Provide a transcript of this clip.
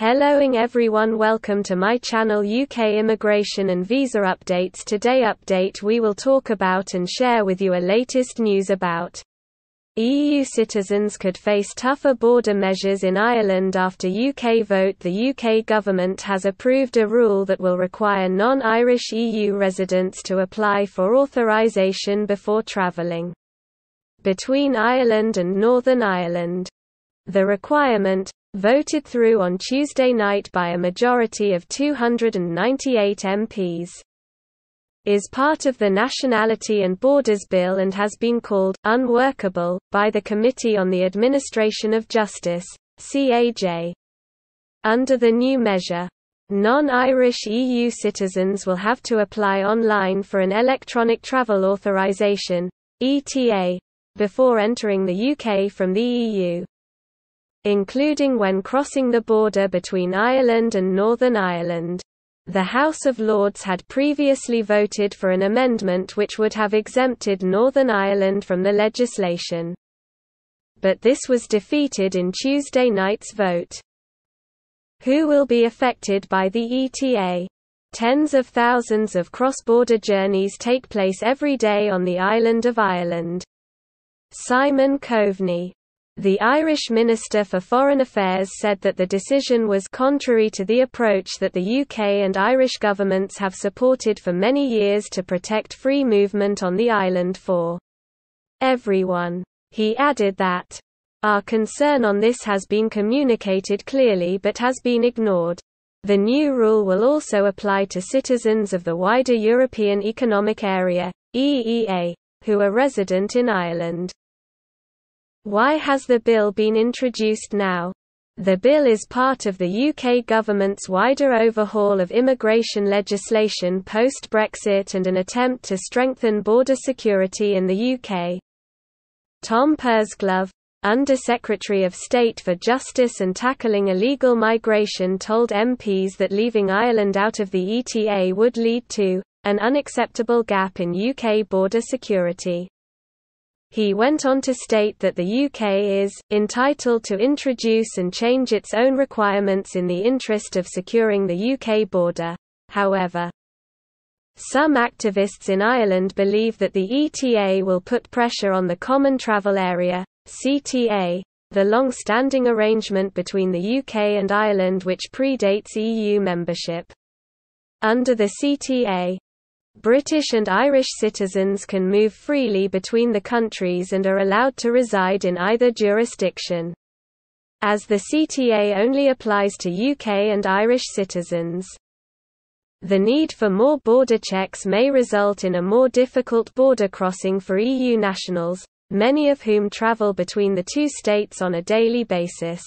Helloing everyone welcome to my channel UK Immigration and Visa Updates Today update we will talk about and share with you a latest news about EU citizens could face tougher border measures in Ireland after UK vote The UK government has approved a rule that will require non-Irish EU residents to apply for authorisation before travelling between Ireland and Northern Ireland. The requirement, voted through on Tuesday night by a majority of 298 MPs, is part of the Nationality and Borders Bill and has been called unworkable by the Committee on the Administration of Justice CAJ. Under the new measure, non-Irish EU citizens will have to apply online for an electronic travel authorization ETA before entering the UK from the EU. Including when crossing the border between Ireland and Northern Ireland. The House of Lords had previously voted for an amendment which would have exempted Northern Ireland from the legislation. But this was defeated in Tuesday night's vote. Who will be affected by the ETA? Tens of thousands of cross-border journeys take place every day on the island of Ireland. Simon Coveney the Irish Minister for Foreign Affairs said that the decision was contrary to the approach that the UK and Irish governments have supported for many years to protect free movement on the island for everyone. He added that, Our concern on this has been communicated clearly but has been ignored. The new rule will also apply to citizens of the wider European Economic Area EEA, who are resident in Ireland. Why has the bill been introduced now? The bill is part of the UK government's wider overhaul of immigration legislation post-Brexit and an attempt to strengthen border security in the UK. Tom Pursglove, Under-Secretary of State for Justice and Tackling Illegal Migration told MPs that leaving Ireland out of the ETA would lead to an unacceptable gap in UK border security. He went on to state that the UK is entitled to introduce and change its own requirements in the interest of securing the UK border. However, some activists in Ireland believe that the ETA will put pressure on the Common Travel Area (CTA), the long-standing arrangement between the UK and Ireland which predates EU membership. Under the CTA, British and Irish citizens can move freely between the countries and are allowed to reside in either jurisdiction. As the CTA only applies to UK and Irish citizens. The need for more border checks may result in a more difficult border crossing for EU nationals, many of whom travel between the two states on a daily basis.